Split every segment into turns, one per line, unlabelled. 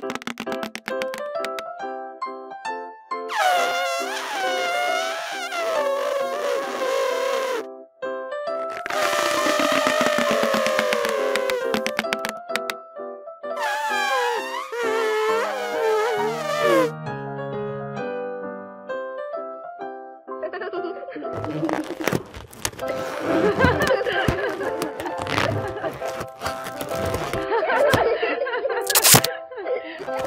ハハハハ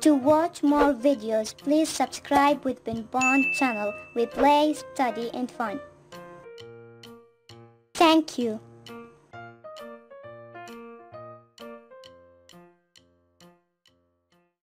To watch more videos, please subscribe with Binbon channel. We play, study and fun. Thank you.